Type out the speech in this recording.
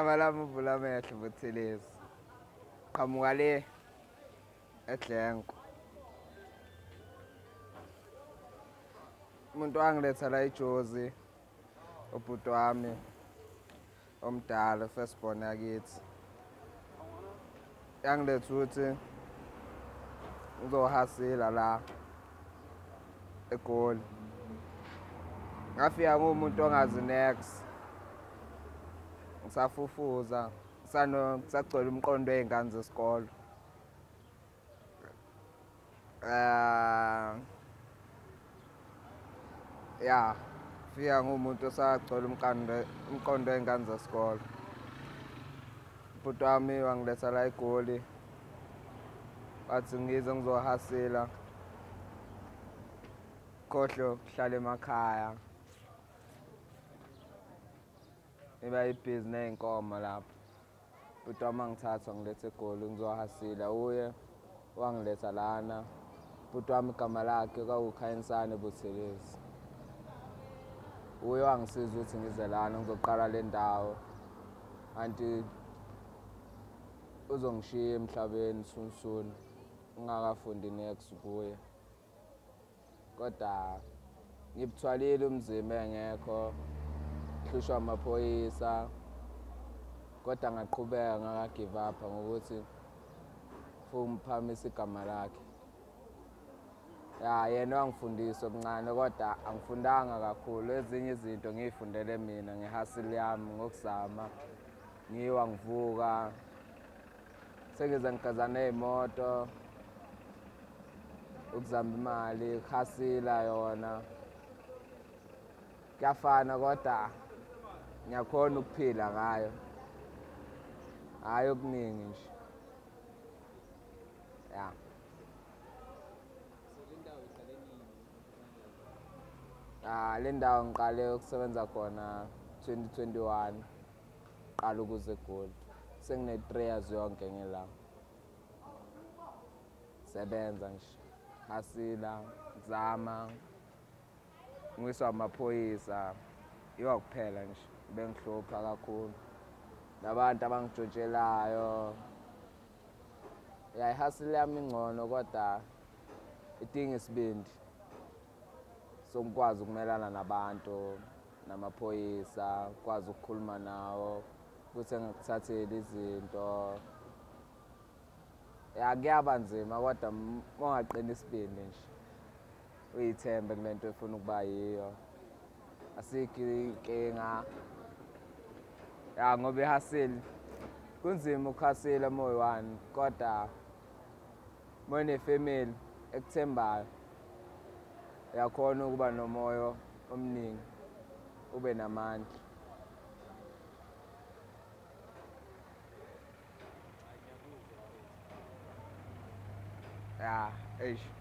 igama lami uvula amehlo buthelezi qhamuka le edlenko. Umuntu wangiletha la ijozi ubhuti wami omdala firstborn yakithi. Yangiletha ukuthi ngizohasila la egoli. Ngafika nguwumuntu ongazi next ngisafufuza kusagcwele umqondo wey'ngane zesikolo um ya fika nguwumuntu osagcwele umqondo wey'ngane zesikolo ubhuti wami wangiletha la egoli wathi ngize ngizohasila khohlwe ukuhlala emakhaya. Iba ibhizi ney'nkomo lapho. Bhuti wami angithatha ngilethe egoli ngizohasila uye wangiletha lana. Bhuti wami igama lakhe kwakukhayinisane buthelezi uye wangisiza ukuthi ngize lana ngizoqala le ndawo. Kanti uzongishiya emhlabeni soon soon ngingakafundi next kuye. Kodwa ngibuthwalile umzimba engekho. Hlushwa amaphoyisa kodwa ngaqhubeka ngaka-give up ngokuthi fumphamise igama lakhe. Ya yena wangifundisa okuncane kodwa angifundanga kakhulu. Ezinye izinto ngiy'fundele mina ngehasili yami ngokuzama ngiwa ngivuka sengize ngigazana ney'moto ukuzama imali ukuhasila yona. Kuyafana kodwa. Ngiyakhona ukuphila ngayo. Hhayi okuningi nje. Ya. Ah le ndawo ngiqale ukusebenza khona 2021 qala ukuze eGoli. Sengine-3 years yonke ngila sebenza nje. Hasila zama ngiswa amaphoyisa yiwa kuphela nje bengihlupha kakhulu. Nabantu abangijontshelayo ya ihasile yami ingcono kodwa idinga isibindi sokukwazi ukumelana nabantu namaphoyisa ukwazi ukukhuluma nawo ukuthi engakuthatheli izinto. Ya kuyaba nzima kodwa mongaqina isibindi nje uyithembe kule nto efuna ukuba yiyo. Asikho inkinga. Ya ngoba ihasili kunzima ukuhasila moyi-one kodwa moyinefemeli ekuthembayo uyakhona ukuba nomoya omningi ube namandla. Ya eish.